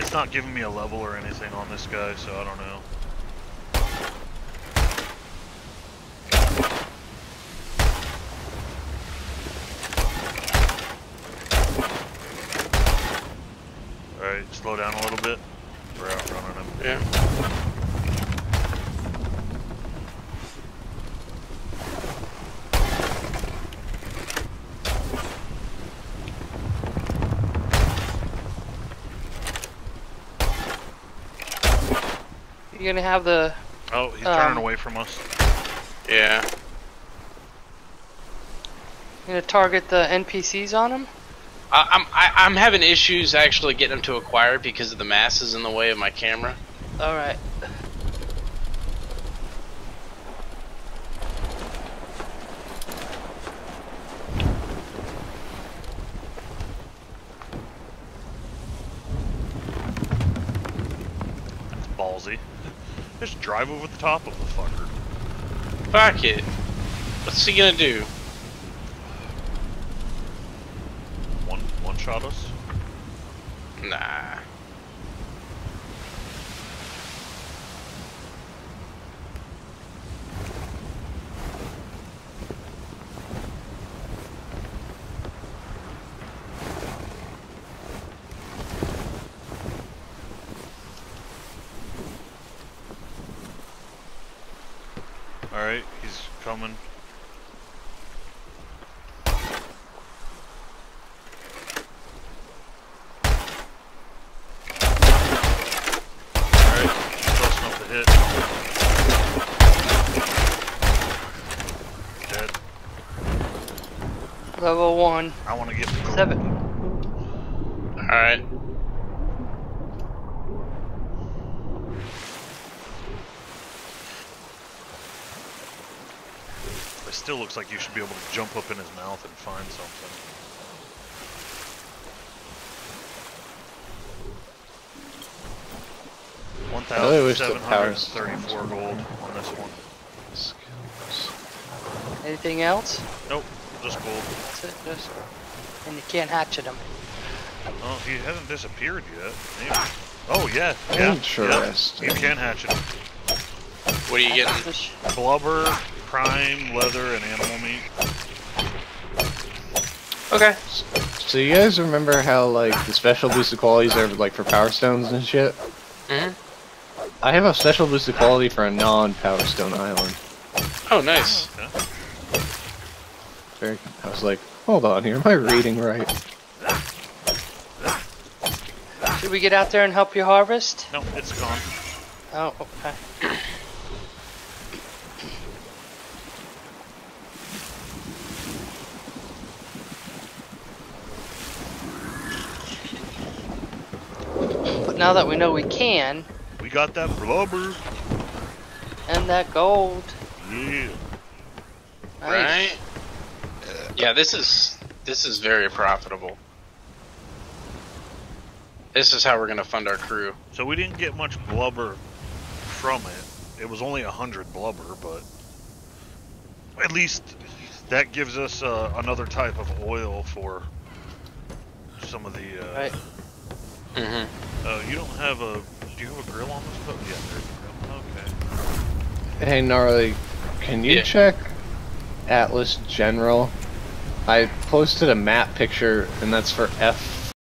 It's not giving me a level or anything on this guy, so I don't know. Alright, slow down a little bit. We're outrunning him. Yeah. You're gonna have the. Oh, he's Um, turning away from us. Yeah. You're gonna target the NPCs on him. I, I'm I, I'm having issues actually getting them to acquire because of the masses in the way of my camera. All right. It's ballsy. Just drive over the top of the fucker. Fuck it. What's he gonna do? One one shot us. Nah. Alright, he's coming. Alright, close enough to hit. Dead. Level one. I want to get the gold. Seven. It still looks like you should be able to jump up in his mouth and find something. One I really thousand wish the seven hundred and powers- thirty-four gold on this one. Skills. Anything else? Nope, just gold. That's it. Just. And you can't hatchet them. Oh, he hasn't disappeared yet. Maybe. Oh yeah, yeah, yeah. Interesting. You can hatch it. What are you getting? Blubber, prime, leather, and animal meat. Okay. So you guys remember how like the special boosted qualities are like for power stones and shit? hmm I have a special boosted quality for a non-power stone island. Oh, nice. Okay. Very, I was like, hold on here, am I reading right? Should we get out there and help you harvest? No, it's gone. Oh, okay. Now that we know we can, We got that blubber. and that gold, Yeah. nice. Right? Yeah, this is this is very profitable. This is how we're gonna fund our crew. So we didn't get much blubber from it. It was only a hundred blubber, but at least that gives us uh, another type of oil for some of the. Uh, Right. Mm-hmm. uh, you don't have a. Do you have a grill on this boat? Yeah, there's a grill. Okay. Hey gnarly, can you Yeah. check Atlas General? I posted a map picture, and that's for F